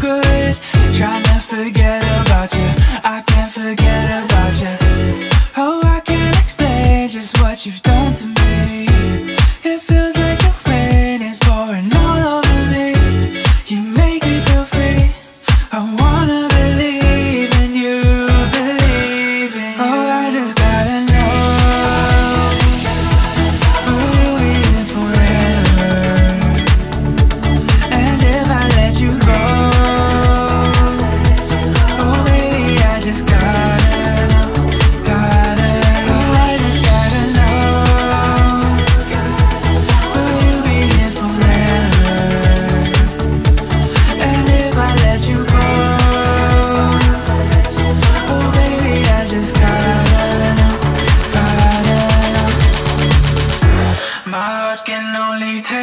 good. Trying to forget.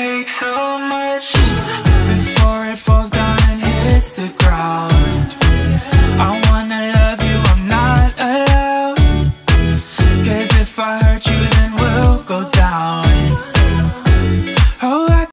take so much.